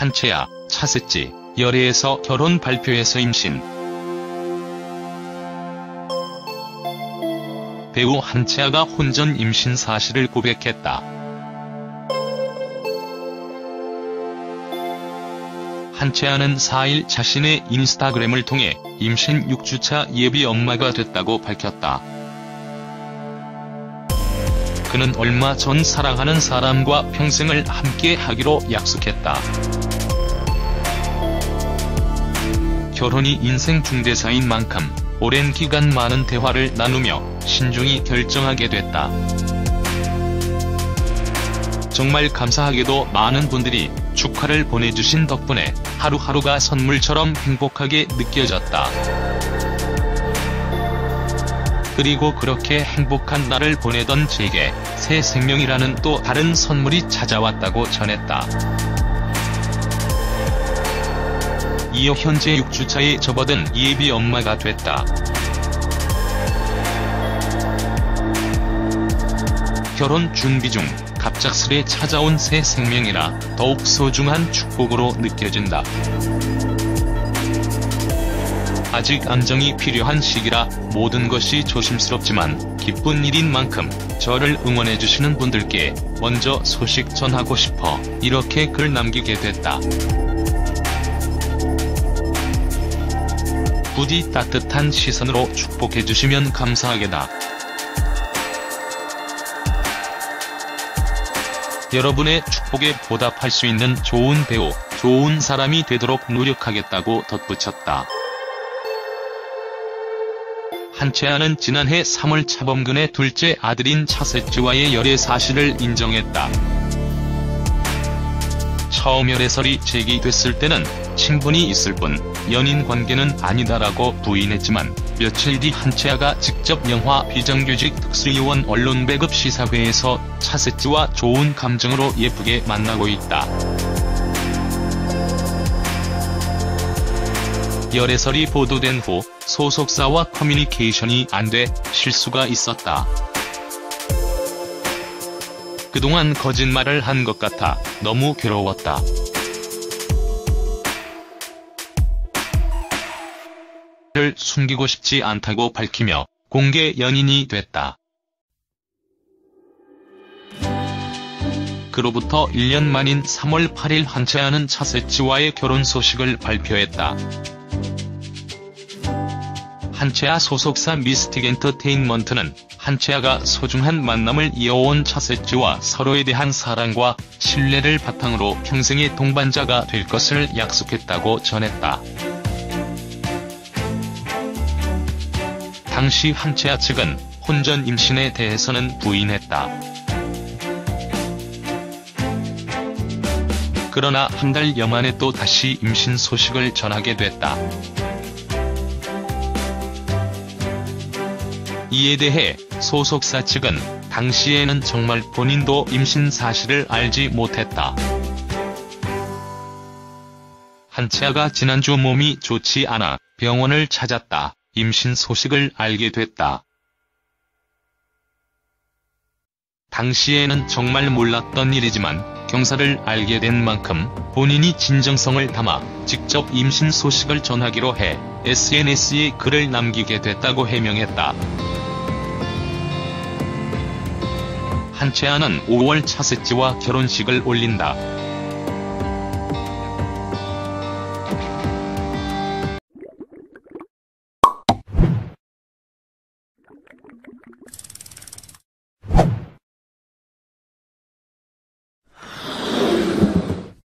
한채아, 차세지, 열애에서 결혼 발표에서 임신. 배우 한채아가 혼전 임신 사실을 고백했다. 한채아는 4일 자신의 인스타그램을 통해 임신 6주차 예비 엄마가 됐다고 밝혔다. 그는 얼마 전 사랑하는 사람과 평생을 함께 하기로 약속했다. 결혼이 인생 중대사인 만큼 오랜 기간 많은 대화를 나누며 신중히 결정하게 됐다. 정말 감사하게도 많은 분들이 축하를 보내주신 덕분에 하루하루가 선물처럼 행복하게 느껴졌다. 그리고 그렇게 행복한 날을 보내던 제게 새 생명이라는 또 다른 선물이 찾아왔다고 전했다. 이어 현재 6주차에 접어든 예비 엄마가 됐다. 결혼 준비 중 갑작스레 찾아온 새 생명이라 더욱 소중한 축복으로 느껴진다. 아직 안정이 필요한 시기라 모든 것이 조심스럽지만 기쁜 일인 만큼 저를 응원해주시는 분들께 먼저 소식 전하고 싶어 이렇게 글 남기게 됐다. 부디 따뜻한 시선으로 축복해주시면 감사하겠다. 여러분의 축복에 보답할 수 있는 좋은 배우, 좋은 사람이 되도록 노력하겠다고 덧붙였다. 한채아는 지난해 3월 차범근의 둘째 아들인 차세주와의 열애 사실을 인정했다. 처음 열애설이 제기됐을 때는 친분이 있을 뿐 연인 관계는 아니다라고 부인했지만 며칠 뒤 한채아가 직접 영화 비정규직 특수요원 언론 배급 시사회에서 차세주와 좋은 감정으로 예쁘게 만나고 있다. 열애설이 보도된 후 소속사와 커뮤니케이션이 안 돼 실수가 있었다. 그동안 거짓말을 한 것 같아 너무 괴로웠다. 를 숨기고 싶지 않다고 밝히며 공개 연인이 됐다. 그로부터 1년 만인 3월 8일 한채아는 차세치와의 결혼 소식을 발표했다. 한채아 소속사 미스틱 엔터테인먼트는 한채아가 소중한 만남을 이어온 차세치와 서로에 대한 사랑과 신뢰를 바탕으로 평생의 동반자가 될 것을 약속했다고 전했다. 당시 한채아 측은 혼전 임신에 대해서는 부인했다. 그러나 한 달 여 만에 또 다시 임신 소식을 전하게 됐다. 이에 대해 소속사 측은 당시에는 정말 본인도 임신 사실을 알지 못했다. 한채아가 지난주 몸이 좋지 않아 병원을 찾았다. 임신 소식을 알게 됐다. 당시에는 정말 몰랐던 일이지만 경사를 알게 된 만큼 본인이 진정성을 담아 직접 임신 소식을 전하기로 해 SNS에 글을 남기게 됐다고 해명했다. 한채 아는 5월 차세지와 결혼식을 올린다.